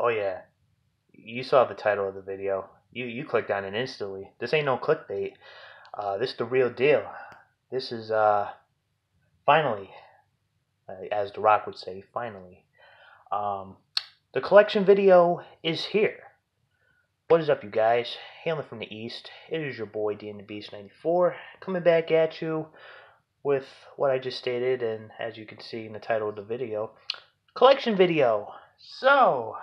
Oh yeah, you saw the title of the video. You you clicked on it instantly. This ain't no clickbait. Uh, this is the real deal. This is uh, finally, uh, as The Rock would say, finally. Um, the collection video is here. What is up, you guys? Hailing from the East, it is your boy Dan the Beast 94 coming back at you with what I just stated, and as you can see in the title of the video, collection video. So,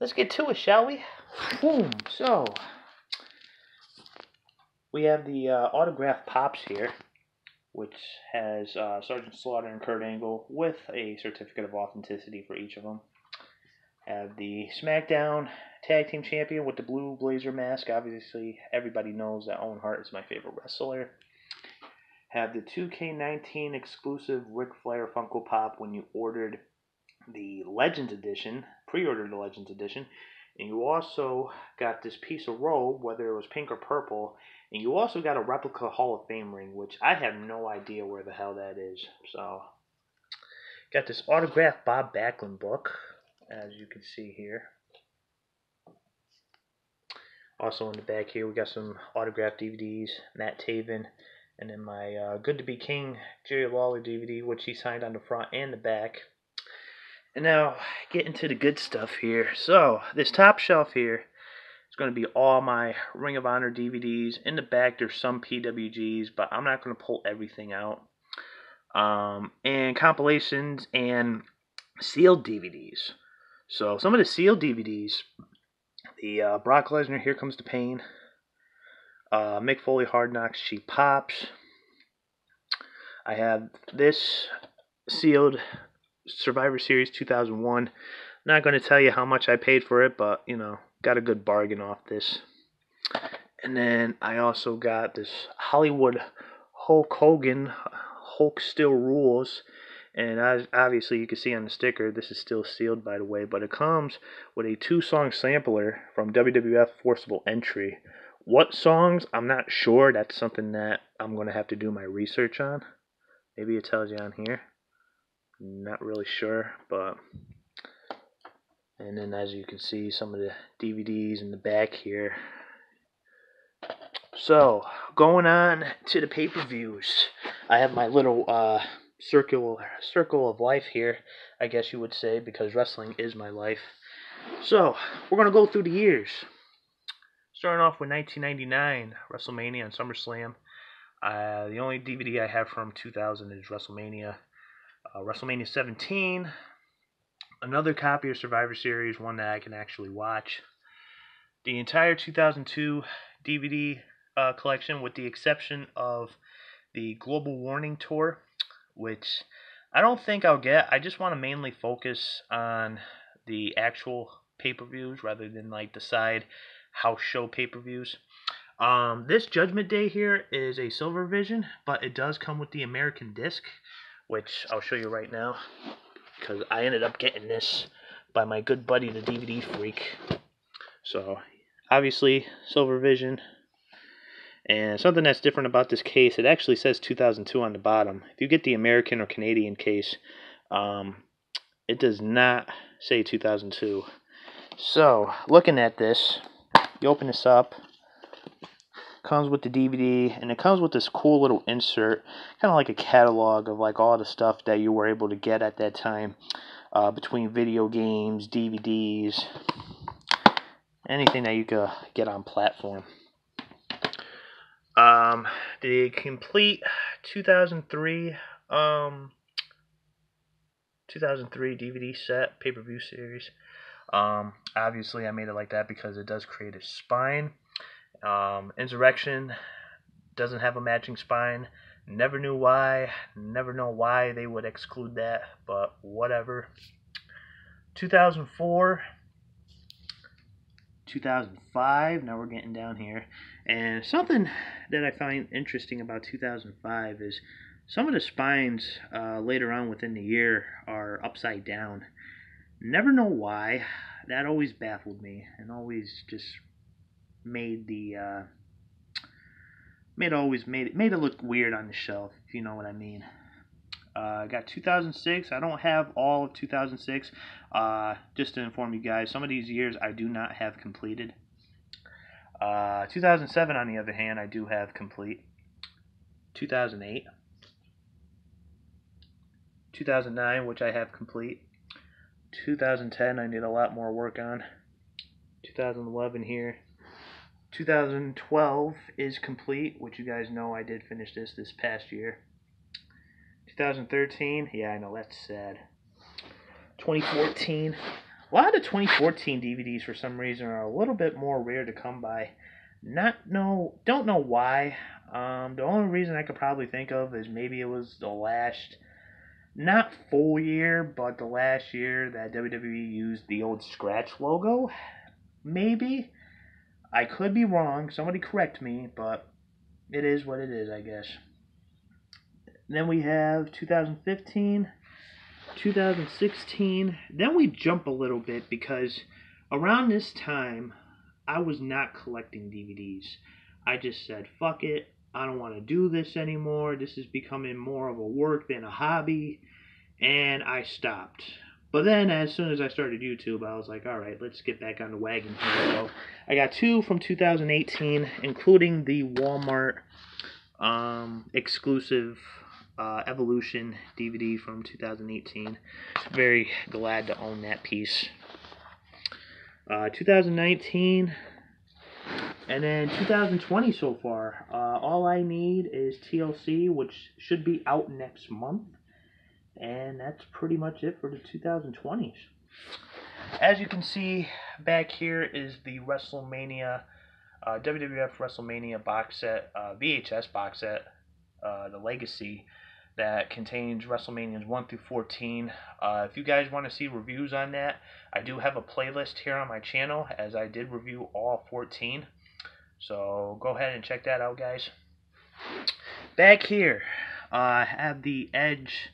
let's get to it, shall we? Boom. So, we have the uh, autograph pops here, which has uh, Sergeant Slaughter and Kurt Angle with a certificate of authenticity for each of them. Have the SmackDown Tag Team Champion with the blue blazer mask. Obviously, everybody knows that Owen Hart is my favorite wrestler. Have the 2K19 exclusive Ric Flair Funko Pop when you ordered the Legends Edition, pre-ordered the Legends Edition, and you also got this piece of robe, whether it was pink or purple, and you also got a replica Hall of Fame ring, which I have no idea where the hell that is. So, got this autographed Bob Backlund book, as you can see here. Also in the back here, we got some autographed DVDs, Matt Taven, and then my uh, Good to Be King Jerry Lawler DVD, which he signed on the front and the back. And now, get into the good stuff here. So, this top shelf here is going to be all my Ring of Honor DVDs. In the back, there's some PWGs, but I'm not going to pull everything out. Um, and compilations and sealed DVDs. So, some of the sealed DVDs the uh, Brock Lesnar Here Comes the Pain, uh, Mick Foley Hard Knocks Cheap Pops. I have this sealed Survivor Series 2001. Not going to tell you how much I paid for it, but you know, got a good bargain off this. And then I also got this Hollywood Hulk Hogan Hulk Still Rules. And as obviously you can see on the sticker, this is still sealed by the way, but it comes with a two song sampler from WWF Forcible Entry. What songs? I'm not sure. That's something that I'm going to have to do my research on. Maybe it tells you on here. Not really sure, but and then as you can see some of the DVDs in the back here. So, going on to the pay-per-views. I have my little uh, circle circle of life here, I guess you would say, because wrestling is my life. So, we're to go through the years. Starting off with 1999, WrestleMania and SummerSlam. Uh, the only DVD I have from 2000 is WrestleMania uh, WrestleMania 17, another copy of Survivor Series, one that I can actually watch. The entire 2002 DVD uh, collection, with the exception of the Global Warning Tour, which I don't think I'll get. I just want to mainly focus on the actual pay per views rather than like decide house show pay per views. Um, this Judgment Day here is a silver vision, but it does come with the American disc which I'll show you right now because I ended up getting this by my good buddy the DVD freak. So obviously silver vision. And something that's different about this case it actually says 2002 on the bottom. If you get the American or Canadian case um, it does not say 2002 so looking at this you open this up comes with the DVD, and it comes with this cool little insert, kind of like a catalog of like all the stuff that you were able to get at that time, uh, between video games, DVDs, anything that you could get on platform. Um, the complete 2003 um 2003 DVD set pay per view series. Um, obviously, I made it like that because it does create a spine um, Insurrextion doesn't have a matching spine. Never knew why. Never know why they would exclude that, but whatever. 2004, 2005. Now we're getting down here. And something that I find interesting about 2005 is some of the spines uh, later on within the year are upside down. Never know why. That always baffled me and always just made the uh, made always made it made it look weird on the shelf, if you know what I mean. Uh, I got 2006. I don't have all of 2006. Uh, just to inform you guys, some of these years I do not have completed. Uh, 2007, on the other hand, I do have complete. 2008. 2009, which I have complete. 2010, I need a lot more work on. 2011 here. 2012 is complete, which you guys know I did finish this this past year. 2013, yeah, I know that's sad. 2014, a lot of 2014 DVDs for some reason are a little bit more rare to come by. Not know, don't know why. Um, the only reason I could probably think of is maybe it was the last, not full year, but the last year that WWE used the old scratch logo. Maybe. I could be wrong. Somebody correct me, but it is what it is, I guess. Then we have 2015, 2016. Then we jump a little bit because around this time, I was not collecting DVDs. I just said, fuck it. I don't want to do this anymore. This is becoming more of a work than a hobby. And I stopped. But then, as soon as I started YouTube, I was like, all right, let's get back on the wagon. So I got two from 2018, including the Walmart um, exclusive uh, Evolution DVD from 2018. Very glad to own that piece. Uh, 2019 and then 2020 so far. Uh, all I need is TLC, which should be out next month. And that's pretty much it for the 2020s. As you can see, back here is the WrestleMania, uh, WWF WrestleMania box set, uh, VHS box set, uh, the Legacy, that contains WrestleManias 1 through 14. Uh, if you guys want to see reviews on that, I do have a playlist here on my channel, as I did review all 14. So go ahead and check that out, guys. Back here, uh, I have the Edge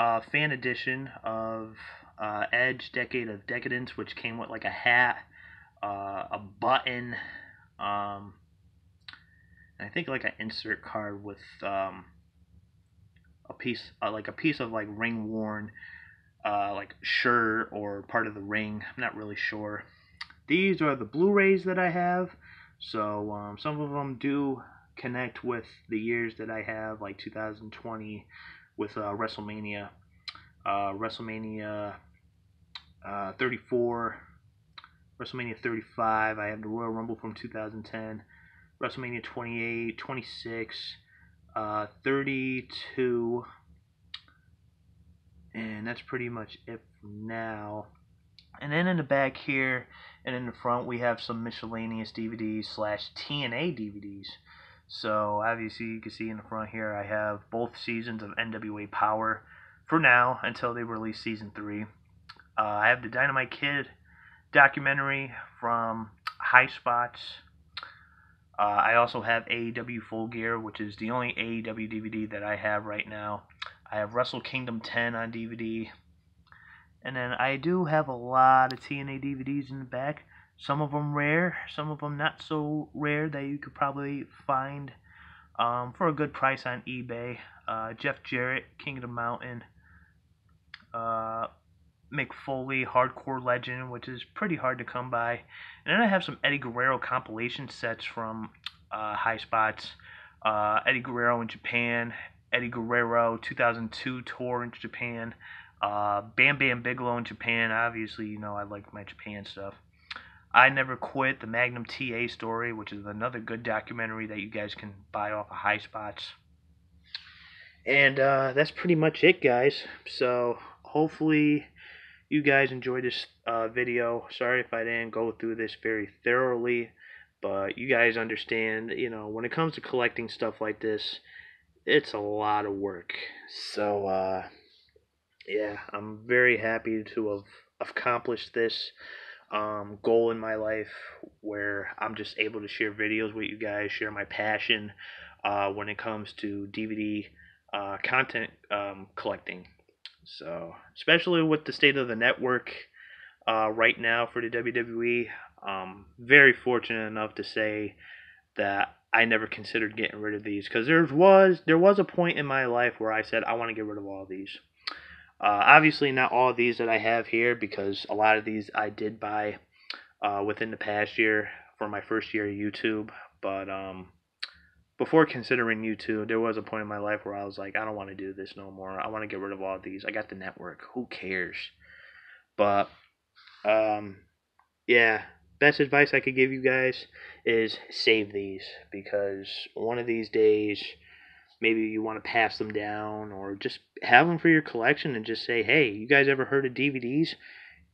uh, fan edition of uh, Edge Decade of Decadence, which came with like a hat, uh, a button, um, and I think like an insert card with um, a piece, uh, like a piece of like ring worn, uh, like shirt or part of the ring. I'm not really sure. These are the Blu-rays that I have. So um, some of them do connect with the years that I have, like 2020 with uh, WrestleMania, uh, WrestleMania uh, 34, WrestleMania 35. I have the Royal Rumble from 2010, WrestleMania 28, 26, uh, 32, and that's pretty much it for now. And then in the back here and in the front, we have some miscellaneous DVDs slash TNA DVDs. So obviously you can see in the front here I have both seasons of NWA Power for now until they release season three. Uh, I have the Dynamite Kid documentary from High Spots. Uh, I also have AEW Full Gear, which is the only AEW DVD that I have right now. I have Wrestle Kingdom 10 on DVD. And then I do have a lot of TNA DVDs in the back. Some of them rare, some of them not so rare that you could probably find um, for a good price on eBay. Uh, Jeff Jarrett, King of the Mountain, uh, Mick Foley, Hardcore Legend, which is pretty hard to come by. And then I have some Eddie Guerrero compilation sets from uh, High Spots. Uh, Eddie Guerrero in Japan, Eddie Guerrero 2002 tour in Japan, uh, Bam Bam Bigelow in Japan. Obviously, you know I like my Japan stuff. I Never Quit, the Magnum TA story, which is another good documentary that you guys can buy off of High Spots. And uh, that's pretty much it, guys. So hopefully you guys enjoyed this uh, video. Sorry if I didn't go through this very thoroughly, but you guys understand, you know, when it comes to collecting stuff like this, it's a lot of work. So, uh, yeah, I'm very happy to have accomplished this um, goal in my life where I'm just able to share videos with you guys, share my passion uh, when it comes to DVD uh, content um, collecting. So, especially with the state of the network uh, right now for the WWE, um, very fortunate enough to say that I never considered getting rid of these because there was there was a point in my life where I said I want to get rid of all these. Uh, obviously, not all of these that I have here because a lot of these I did buy uh, within the past year for my first year of YouTube. But um, before considering YouTube, there was a point in my life where I was like, I don't want to do this no more. I want to get rid of all of these. I got the network. Who cares? But um, yeah, best advice I could give you guys is save these because one of these days maybe you want to pass them down or just have them for your collection and just say, hey, you guys ever heard of DVDs?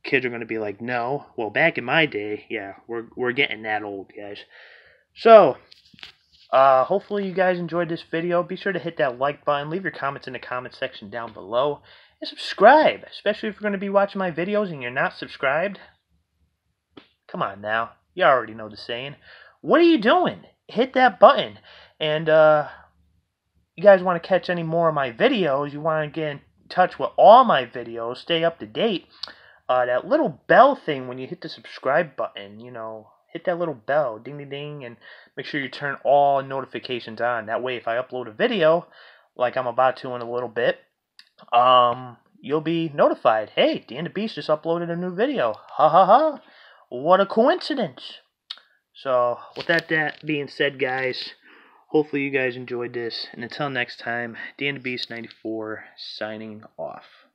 Kids are going to be like, no. Well, back in my day, yeah, we're, we're getting that old, guys. So, uh, hopefully you guys enjoyed this video. Be sure to hit that like button. Leave your comments in the comment section down below. And subscribe, especially if you're going to be watching my videos and you're not subscribed. Come on now. You already know the saying. What are you doing? Hit that button. And, uh, you guys want to catch any more of my videos, you want to get in touch with all my videos, stay up to date, uh, that little bell thing when you hit the subscribe button, you know, hit that little bell, ding ding ding, and make sure you turn all notifications on. That way, if I upload a video, like I'm about to in a little bit, um, you'll be notified. Hey, Dan the Beast just uploaded a new video. Ha ha ha! What a coincidence! So, with that, that being said, guys. Hopefully you guys enjoyed this, and until next time, Dan Beast 94 signing off.